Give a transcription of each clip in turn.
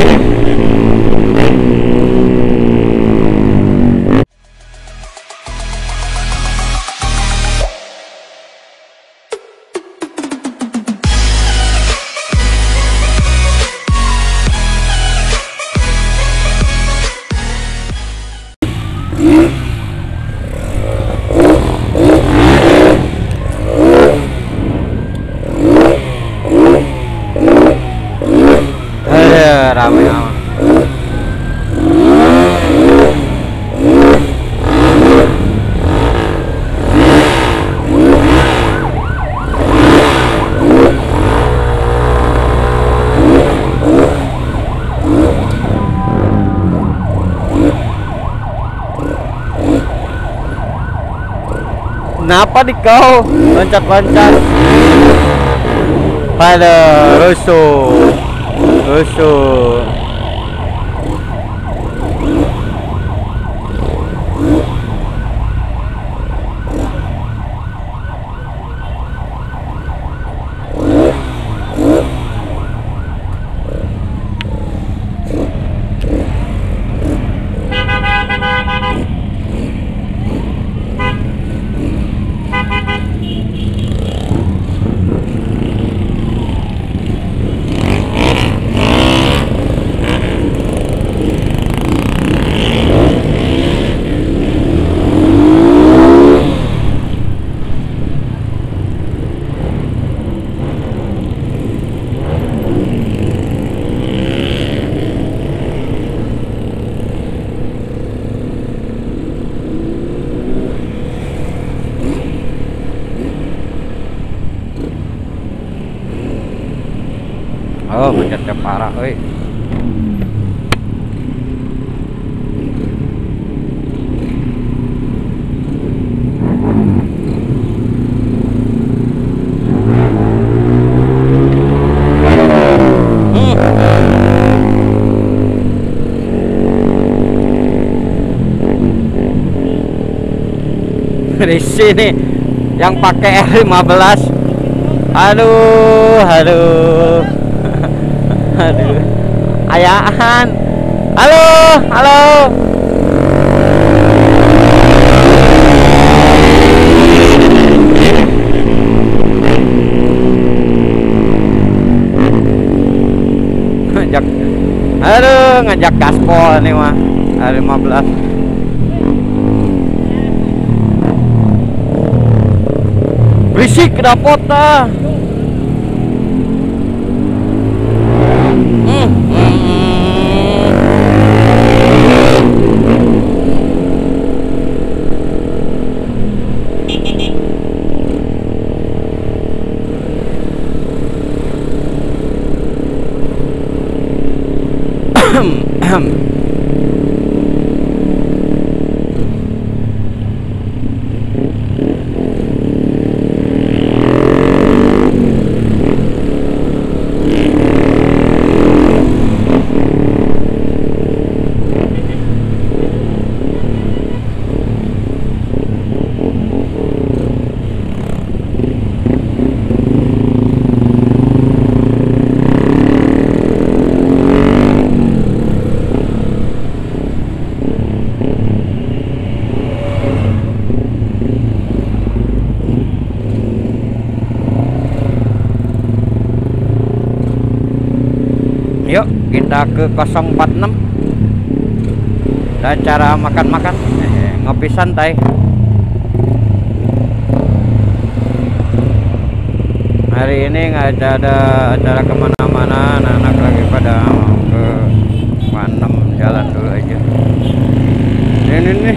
Aduh, rame amat. Kenapa di kau loncat-loncat? Pada rusuh, rusuh. Oh, macetnya parah, oi. Di sini yang pakai R15 Aduh, aduh. Aduh. Ayaan. Halo, halo. ngajak aduh ngajak gaspol nih mah R15 berisik dapot dah Islam Yuk kita ke 046 Dan cara makan-makan. Eh, Ngopi santai. Hari ini nggak ada, ada acara ke mana-mana. Anak-anak lagi pada mau ke 46 Jalan dulu aja. Ini nih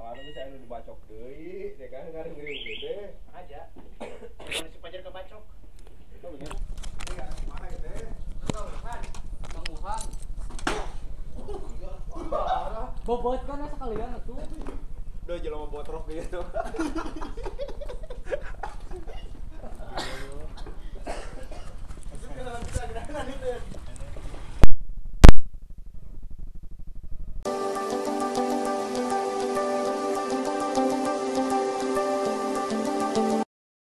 kalau bisa anu dibacok deui ya kan ngareng ngeriu gede gitu ya. aja si pajar kebacok. Itu mana gitu ya. banguhan banguhan bobot kan sekalian atuh. Udah jelema botrok gitu. Aduh, kita bisa gerakan itu